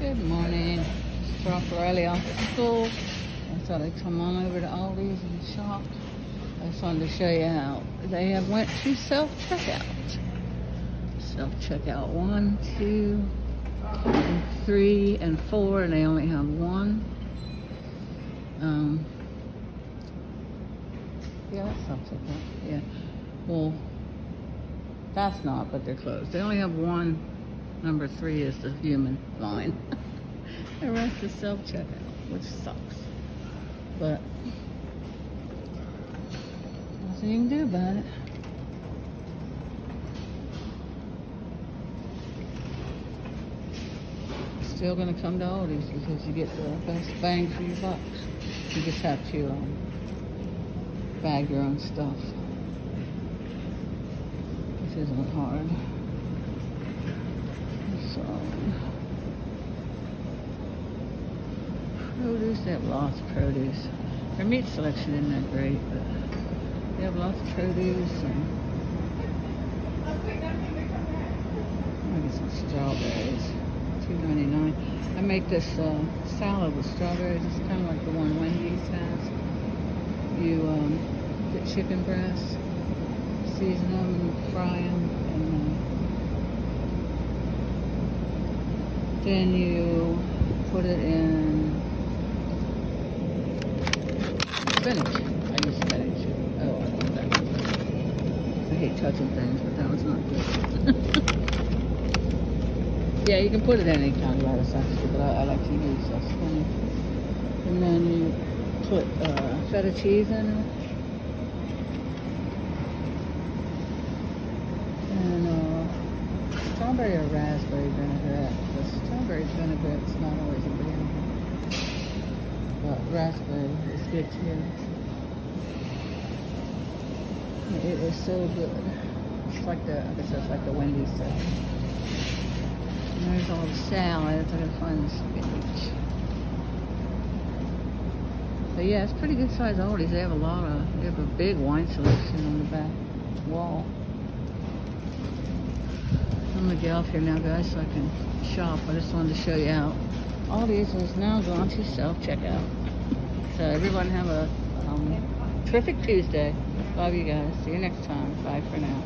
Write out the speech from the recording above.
Good morning. Dropped Riley off at school. I thought I'd come on over to Aldi's and shop. I just wanted to show you how they have went to self-checkout. Self-checkout one, two, and three, and four, and they only have one. Um, yeah, self-checkout. Yeah. Well, that's not, but they're closed. They only have one. Number three is the human line. the rest is self-checkout, which sucks. But nothing you can do about it. Still gonna come to Aldi's because you get the best bang for your buck. You just have to um, bag your own stuff. This isn't hard. Produce, they have lots of produce. Their meat selection isn't that great, but they have lots of produce and I get some strawberries, two ninety nine. I make this uh, salad with strawberries. It's kind of like the one Wendy's has. You um, get chicken breasts, season them, fry them, and uh, then you put it in spinach. I use spinach. Oh, I love that. I hate touching things, but that was not good. yeah, you can put it in any kind of lettuce actually, but I, I like to use spinach. And then you put uh, feta cheese in it. And uh, strawberry or raspberry vinaigrette. The strawberry vinaigrette's not always a available. But raspberry is good too. It is so good. It's like the, I guess it's like the Wendy's salad. And there's all the salads. I gotta find the spinach. But yeah, it's pretty good size Aldi's. They have a lot of, they have a big wine selection on the back wall. I'm gonna get off here now, guys, so I can shop. I just wanted to show you out. Aldi's is now going to self-checkout. So everyone have a um, terrific Tuesday. Love you guys. See you next time. Bye for now.